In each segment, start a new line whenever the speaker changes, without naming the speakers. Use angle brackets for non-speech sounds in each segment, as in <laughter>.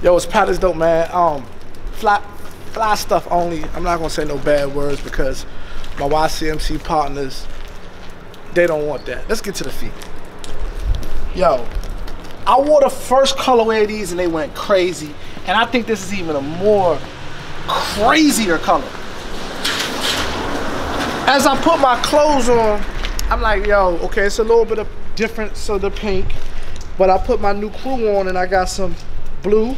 Yo, it's Pat is Dope, man. Um, fly, fly stuff only. I'm not gonna say no bad words because my YCMC partners, they don't want that. Let's get to the feet. Yo, I wore the first colorway of these and they went crazy. And I think this is even a more crazier color. As I put my clothes on, I'm like, yo, okay, it's a little bit of difference of the pink, but I put my new crew on and I got some blue,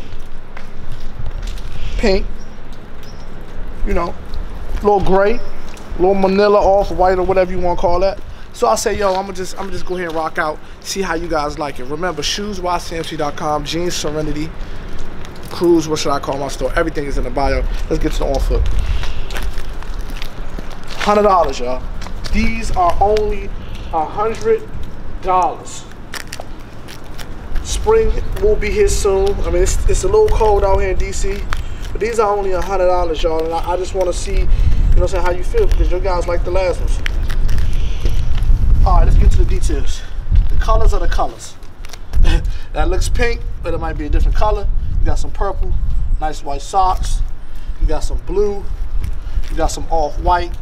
pink, you know, little gray, little manila off white or whatever you want to call that. So I say, yo, I'm gonna just I'm gonna just go ahead and rock out, see how you guys like it. Remember, shoes, YCMC.com, jeans, Serenity, cruise, what should I call my store? Everything is in the bio. Let's get to the on foot. Hundred dollars, y'all. These are only a hundred dollars. Spring will be here soon. I mean, it's, it's a little cold out here in DC, but these are only a hundred dollars, y'all. And I, I just want to see, you know, saying how you feel because your guys like the last ones. All right, let's get to the details. The colors are the colors. <laughs> that looks pink, but it might be a different color. You got some purple, nice white socks. You got some blue. You got some off white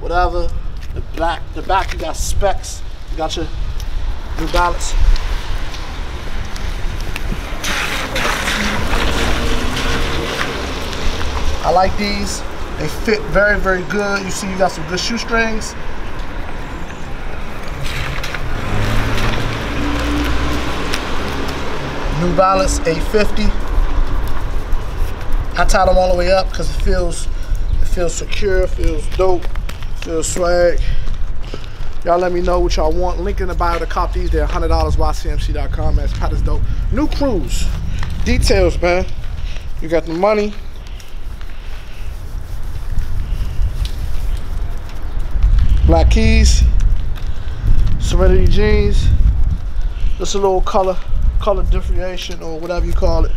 whatever. The back, the back you got specs. You got your New Balance. I like these. They fit very, very good. You see you got some good shoestrings. New Balance 850. I tied them all the way up because it feels it feels secure, feels dope. feels swag. Y'all let me know what y'all want. Link in the bio to cop these. They're $100 ycmc.com. That's Pat is dope. New cruise. Details, man. You got the money. Black keys. Serenity jeans. Just a little color, color differentiation or whatever you call it.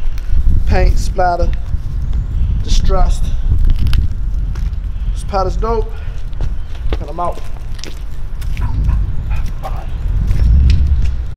Paint, splatter, distressed. This Pat is dope and I'm out.